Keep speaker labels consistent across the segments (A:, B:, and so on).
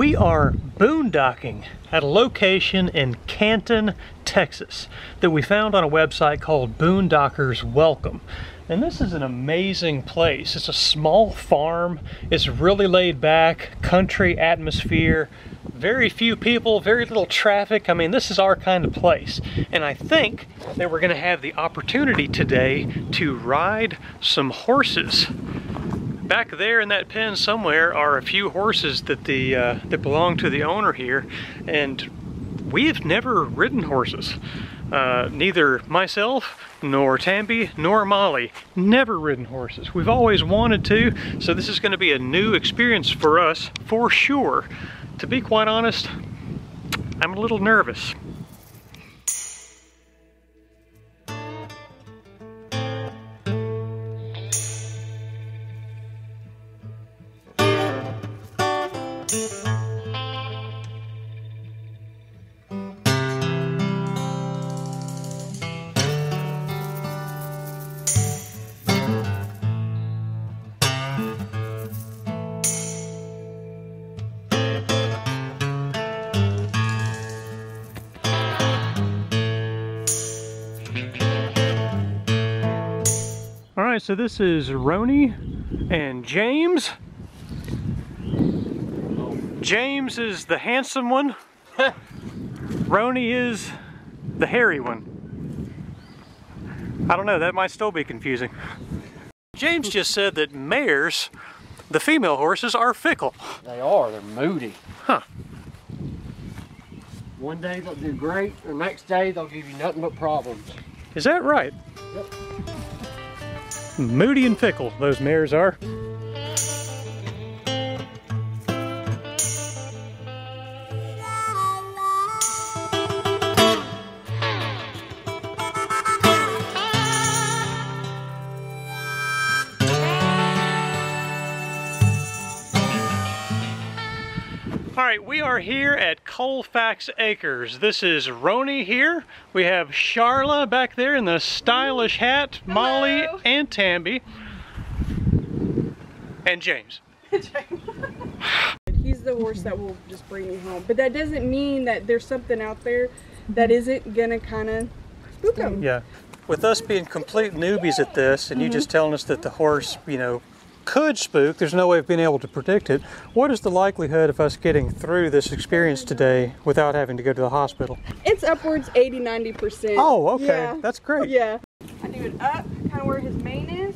A: are boondocking at a location in Canton, Texas that we found on a website called Boondockers Welcome. And this is an amazing place. It's a small farm. It's really laid back, country atmosphere, very few people, very little traffic. I mean, this is our kind of place. And I think that we're gonna have the opportunity today to ride some horses back there in that pen somewhere are a few horses that the uh, that belong to the owner here, and we've never ridden horses. Uh, neither myself nor Tambi nor Molly never ridden horses. We've always wanted to, so this is going to be a new experience for us for sure. To be quite honest, I'm a little nervous. All right, so this is Roni and James. James is the handsome one. Roni is the hairy one. I don't know, that might still be confusing. James just said that mares, the female horses, are fickle.
B: They are. They're moody.
A: Huh.
B: One day they'll do great, the next day they'll give you nothing but problems.
A: Is that right?
B: Yep.
A: Moody and fickle, those mares are. All right, we are here at Colfax Acres. This is Roni here. We have Sharla back there in the stylish hat, Molly and Tambi, and James.
C: He's the horse that will just bring me home. But that doesn't mean that there's something out there that isn't gonna kind of spook him.
A: Yeah. With us being complete newbies at this, and you just mm-hmm. telling us that the horse, you know, could spook, there's no way of being able to predict it. What is the likelihood of us getting through this experience today without having to go to the hospital?
C: It's upwards 80, 90%.
A: Oh, okay.
C: Yeah.
A: That's great.
C: Yeah. I do it up, kind of where his mane is,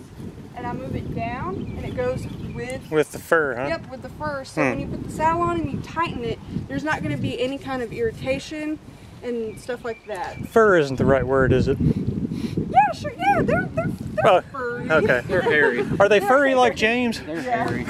C: and I move it down, and it goes with.
A: With the fur, huh?
C: Yep, with the fur. So
A: Hmm.
C: when you put the saddle on and you tighten it, there's not going to be any kind of irritation and stuff like that.
A: Fur isn't the right word, is it?
C: Yeah, sure. Yeah, they're they're, they're furry.
A: Okay.
B: They're hairy.
A: Are they furry like James?
B: They're
C: Yeah.
B: hairy.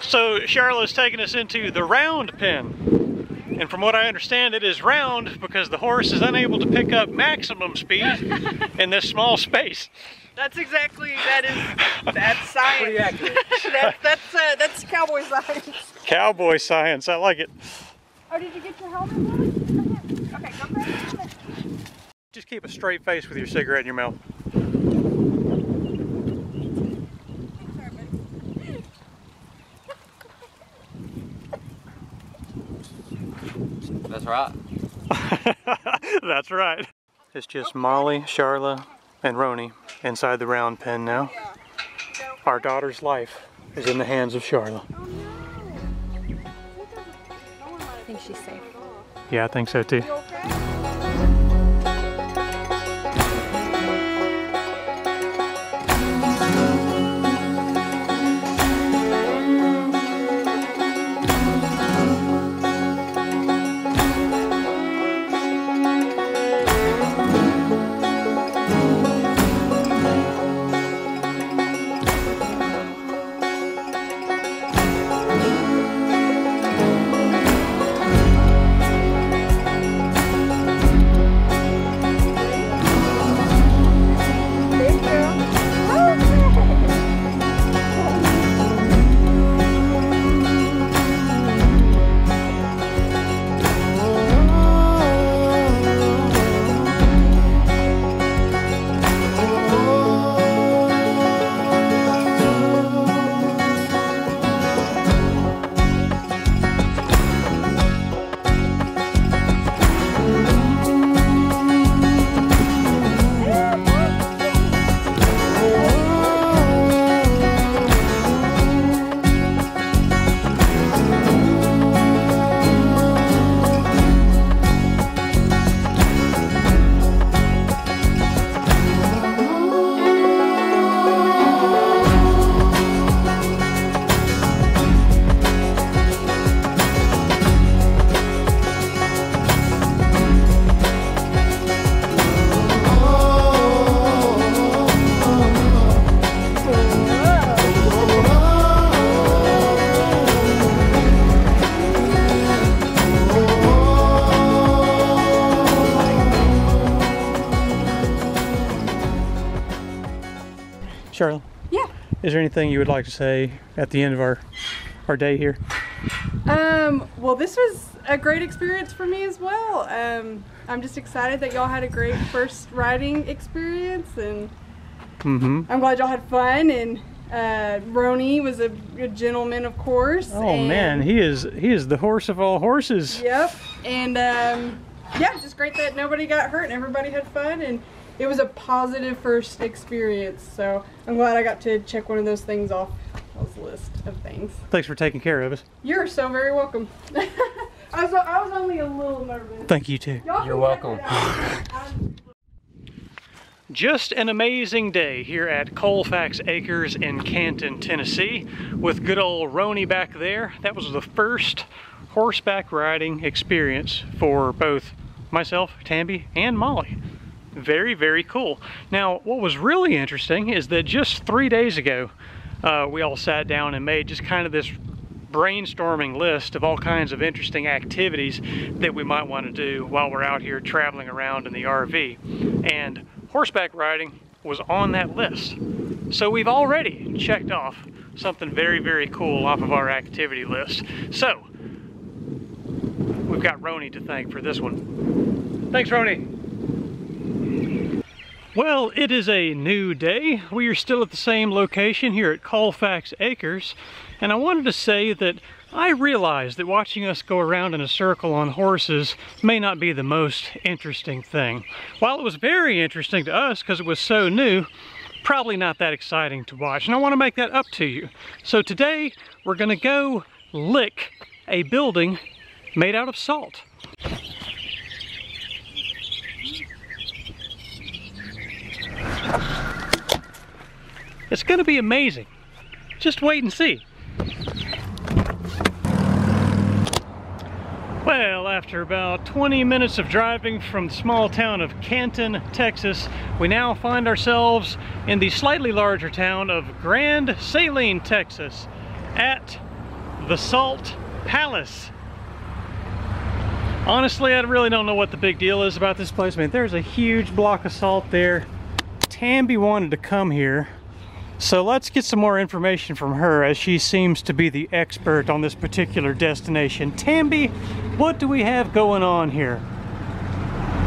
A: So Sharla's taking us into the round pen. And from what I understand, it is round because the horse is unable to pick up maximum speed in this small space.
C: That's exactly that is that's science.
B: Pretty accurate.
C: that's that's uh, that's cowboy science.
A: Cowboy science, I like it.
C: Oh, did you get your helmet on? Okay, come grab your helmet.
A: Just keep a straight face with your cigarette in your mouth.
B: That's right.
A: That's right. It's just Molly, Sharla, and Roni inside the round pen now. Our daughter's life is in the hands of Sharla.
C: Oh no.
D: I think she's safe.
A: Yeah, I think so too. Is there anything you would like to say at the end of our our day here?
C: Um, well, this was a great experience for me as well. Um, I'm just excited that y'all had a great first riding experience, and
A: Mm-hmm.
C: I'm glad y'all had fun. And uh, Roni was a, a gentleman, of course.
A: Oh man, he is he is the horse of all horses.
C: Yep. And um, yeah, just great that nobody got hurt and everybody had fun and it was a positive first experience. So I'm glad I got to check one of those things off Bill's list of things.
A: Thanks for taking care of us.
C: You're so very welcome. I was I was only a little nervous.
A: Thank you too.
C: Y'all
B: You're welcome.
C: it out. I'm-
A: Just an amazing day here at Colfax Acres in Canton, Tennessee, with good old Roni back there. That was the first horseback riding experience for both myself, Tambi, and Molly. Very, very cool. Now, what was really interesting is that just three days ago, uh, we all sat down and made just kind of this brainstorming list of all kinds of interesting activities that we might want to do while we're out here traveling around in the RV. And horseback riding was on that list. So we've already checked off something very, very cool off of our activity list. So, we've got Roni to thank for this one. Thanks, Roni. Well, it is a new day. We are still at the same location here at Colfax Acres, and I wanted to say that I realize that watching us go around in a circle on horses may not be the most interesting thing. While it was very interesting to us because it was so new, probably not that exciting to watch, and I want to make that up to you. So today, we're going to go lick a building made out of salt. It's going to be amazing. Just wait and see. Well, after about 20 minutes of driving from the small town of Canton, Texas, we now find ourselves in the slightly larger town of Grand Saline, Texas, at the Salt Palace. Honestly, I really don't know what the big deal is about this place. I mean, there's a huge block of salt there. Tambi wanted to come here, so let's get some more information from her as she seems to be the expert on this particular destination. Tambi, what do we have going on here?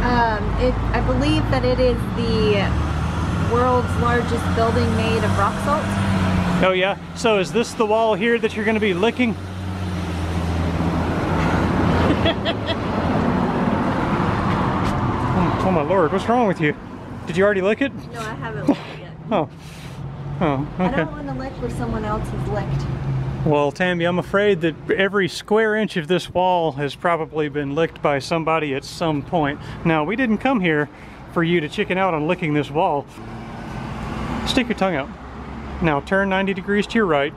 D: Um, it, I believe that it is the world's largest building made of rock salt.
A: Oh yeah, so is this the wall here that you're going to be licking? oh, oh my lord, what's wrong with you? Did you already lick it?
D: No, I haven't licked it yet.
A: Oh. Oh,
D: I don't want to lick where someone else has licked.
A: Well, Tammy, I'm afraid that every square inch of this wall has probably been licked by somebody at some point. Now, we didn't come here for you to chicken out on licking this wall. Stick your tongue out. Now, turn 90 degrees to your right.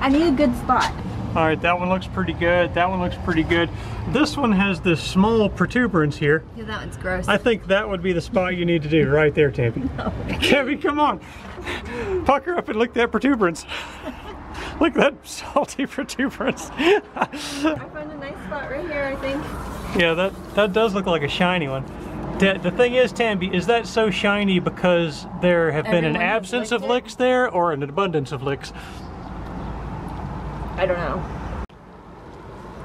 D: I need a good spot.
A: All right, that one looks pretty good. That one looks pretty good. This one has this small protuberance here.
D: Yeah, that one's gross.
A: I think that would be the spot you need to do right there, Tammy. Tammy, come on. Pucker up and lick that protuberance. Look at that salty protuberance.
D: I found a nice spot right here, I think.
A: yeah, that, that does look like a shiny one. The, the thing is, Tambi, is that so shiny because there have been an absence of
D: it?
A: licks there or an abundance of licks?
D: I don't know.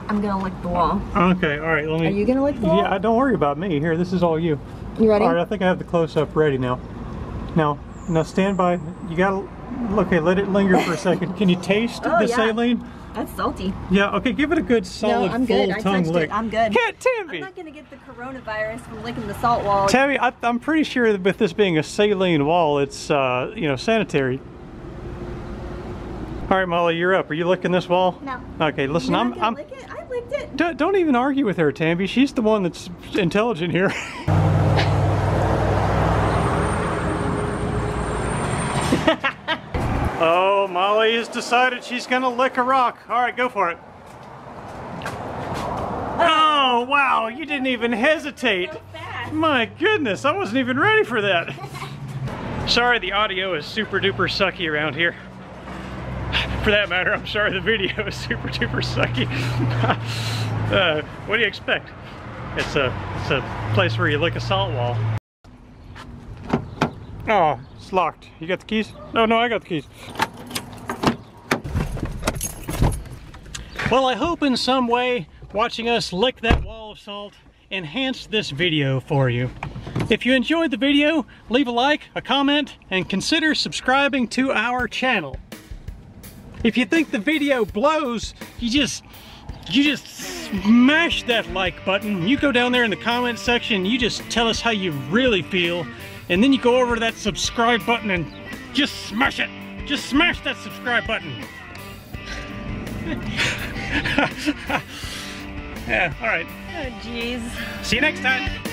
D: I'm gonna lick the wall.
A: Okay, all right, let me...
D: Are you gonna lick the wall?
A: Yeah, don't worry about me. Here, this is all you.
D: You ready?
A: All right, I think I have the close-up ready now. Now, now stand by. You gotta... Okay, let it linger for a second. Can you taste
D: Oh,
A: the
D: yeah.
A: saline?
D: That's salty.
A: Yeah, okay, give it a good solid
D: no, I'm good. I
A: full tongue
D: touched
A: lick.
D: it. I'm good.
A: Can't Tammy!
D: I'm not gonna get the coronavirus from licking the salt wall.
A: Tammy, I, I'm pretty sure that with this being a saline wall, it's, uh, you know, sanitary. All right, Molly, you're up. Are you licking this wall?
D: No.
A: Okay, listen, I'm, I'm,
D: lick it? I licked it.
A: don't, don't even argue with her, Tammy. She's the one that's intelligent here. oh, Molly has decided she's gonna lick a rock. All right, go for it. Oh, wow, you didn't even hesitate. My goodness, I wasn't even ready for that. Sorry the audio is super duper sucky around here. For that matter, I'm sorry the video is super duper sucky. uh, what do you expect? It's a, it's a place where you lick a salt wall. Oh, it's locked. You got the keys? No, no, I got the keys. Well, I hope in some way watching us lick that wall of salt enhanced this video for you. If you enjoyed the video, leave a like, a comment, and consider subscribing to our channel. If you think the video blows, you just you just smash that like button. You go down there in the comment section, you just tell us how you really feel, and then you go over to that subscribe button and just smash it. Just smash that subscribe button. yeah, all right.
D: Oh, jeez.
A: See you next time.